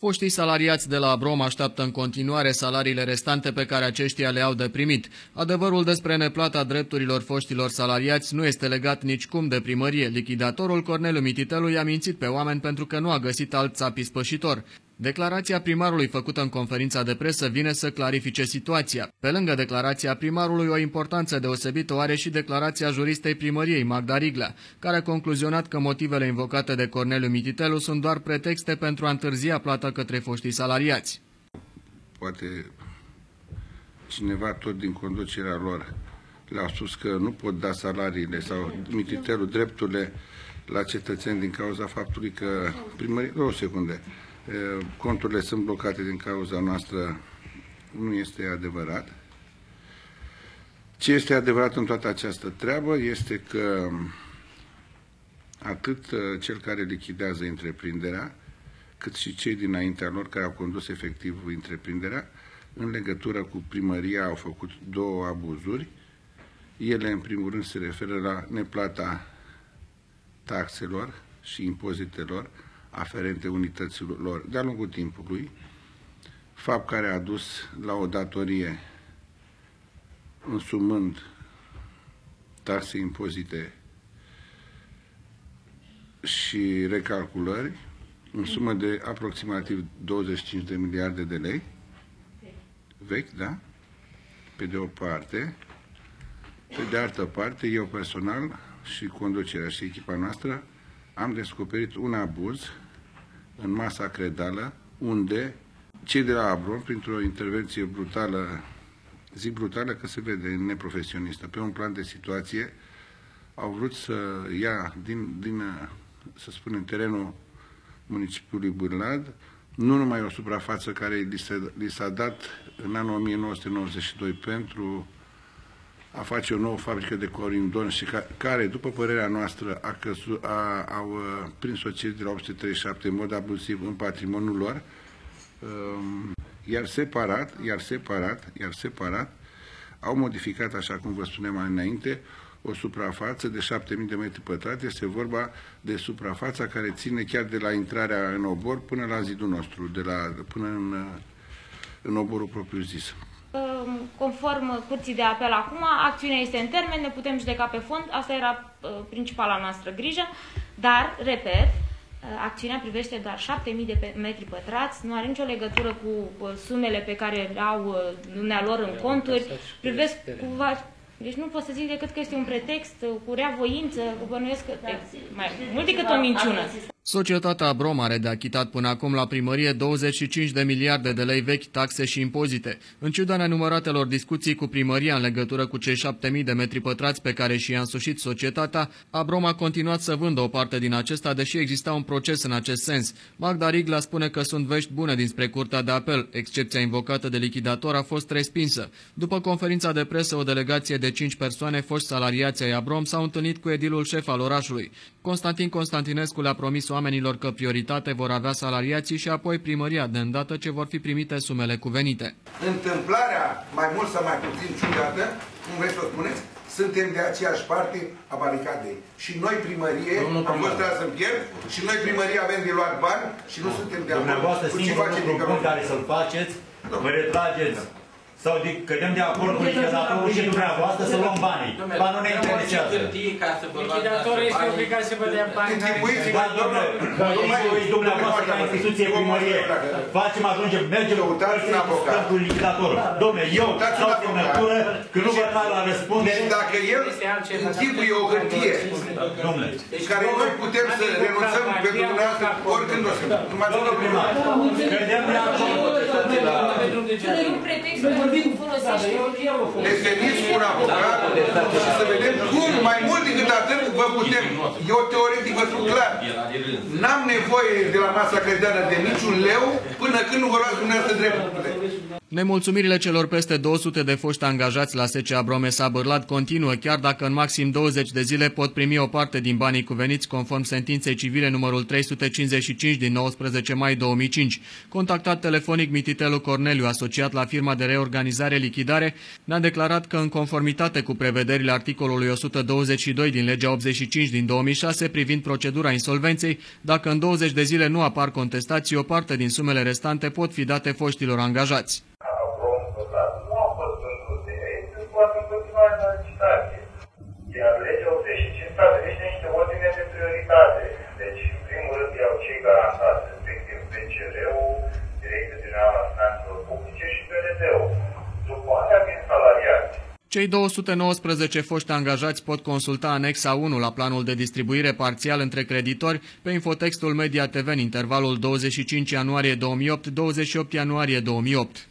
Foștii salariați de la Abrom așteaptă în continuare salariile restante pe care aceștia le-au de primit. Adevărul despre neplata drepturilor foștilor salariați nu este legat nicicum de primărie. Lichidatorul Corneliu Mititelu i-a mințit pe oameni pentru că nu a găsit alt țapi spășitor. Declarația primarului făcută în conferința de presă vine să clarifice situația. Pe lângă declarația primarului, o importanță deosebită o are și declarația juristei primăriei, Magda Riglea, care a concluzionat că motivele invocate de Corneliu Mititelu sunt doar pretexte pentru a întârzia plata către foștii salariați. Poate cineva tot din conducerea lor le-a spus că nu pot da salariile sau Mititelu drepturile la cetățeni din cauza faptului că primărie... O secunde conturile sunt blocate din cauza noastră, nu este adevărat. Ce este adevărat în toată această treabă este că atât cel care lichidează întreprinderea, cât și cei dinaintea lor care au condus efectiv întreprinderea, în legătură cu primăria au făcut două abuzuri. Ele, în primul rând, se referă la neplata taxelor și impozitelor, aferente unităților lor de-a lungul timpului, fapt care a dus la o datorie însumând taxe, impozite și recalculări în sumă de aproximativ 25 de miliarde de lei, vechi, da? Pe de o parte. Pe de altă parte, eu personal și conducerea și echipa noastră am descoperit un abuz în masa credală, unde cei de la Abron, printr-o intervenție brutală, zic brutală că se vede neprofesionistă, pe un plan de situație, au vrut să ia din, din să spunem, terenul municipiului Bârlad, nu numai o suprafață care li s-a dat în anul 1992 pentru a face o nouă fabrică de corindon și ca, care, după părerea noastră, a căsu, a, au uh, prins societăți de la 837 în mod abuziv în patrimoniul lor, um, iar separat, iar separat, iar separat, au modificat, așa cum vă spuneam mai înainte, o suprafață de 7000 de metri pătrați. Este vorba de suprafața care ține chiar de la intrarea în obor până la zidul nostru, de la, până în, uh, în oborul propriu-zis. Conform curții de apel acum, acțiunea este în termen, ne putem judeca pe fond, asta era uh, principala noastră grijă, dar, repet, uh, acțiunea privește doar 7000 de metri pătrați, nu are nicio legătură cu uh, sumele pe care le au dumnealor în conturi, privesc cu deci nu pot să zic decât că este un pretext, cu rea voință, cu bănuiesc că, mai mult decât o minciună. Societatea Brom are de achitat până acum la primărie 25 de miliarde de lei vechi, taxe și impozite. În ciuda nenumăratelor discuții cu primăria în legătură cu cei 7000 de metri pătrați pe care și-a însușit societatea, Abrom a continuat să vândă o parte din acesta, deși exista un proces în acest sens. Magda Rigla spune că sunt vești bune dinspre Curtea de Apel. Excepția invocată de lichidator a fost respinsă. După conferința de presă, o delegație de 5 persoane, foști salariați ai Abrom, s-au întâlnit cu edilul șef al orașului. Constantin Constantinescu le-a promis oamenilor că prioritate vor avea salariații și apoi primăria, de îndată ce vor fi primite sumele cuvenite. Întâmplarea, mai mult sau mai puțin ciudată, cum vreți să o spuneți, suntem de aceeași parte a baricadei. Și noi primărie am fost tras în piept și noi primărie avem de luat bani și nu suntem de acord cu ce faceți. Dumneavoastră care să-l faceți, vă retrageți sau de, cădem de acord cu lichidatorul și dumneavoastră să luăm banii. Ba nu ne interesează. Lichidatorul este obligat să vă dea bani. Da, domnule, că dumneavoastră ca instituție primărie. Facem, ajungem, mergem, stăm cu lichidatorul. Domnule, eu dau semnătură că nu vă dau la răspundere. Deci dacă el închipuie o hârtie care noi putem să renunțăm pentru dumneavoastră oricând o să. Domnul primar, cădem de acord. Definiți un avocat și să vedem cum, mai mult decât atât, vă putem. Eu teoretic vă spun clar. N-am nevoie de la masa credeană de niciun leu până când nu vă luați dumneavoastră drepturile. Nemulțumirile celor peste 200 de foști angajați la SCA Bromesa Bârlad continuă, chiar dacă în maxim 20 de zile pot primi o parte din banii cuveniți conform sentinței civile numărul 355 din 19 mai 2005. Contactat telefonic Mititelu Corneliu, asociat la firma de reorganizare lichidare, ne-a declarat că în conformitate cu prevederile articolului 122 din legea 85 din 2006 privind procedura insolvenței, dacă în 20 de zile nu apar contestații, o parte din sumele restante pot fi date foștilor angajați. Iar legea 85 stabilește niște ordine de prioritate. Deci, în primul rând, iau cei garantați, respectiv PCR-ul, Direcția Generală a Finanțelor Publice și PND-ul. După aia vin salariați. Cei 219 foști angajați pot consulta anexa 1 la planul de distribuire parțial între creditori pe infotextul Media TV în intervalul 25 ianuarie 2008-28 ianuarie 2008.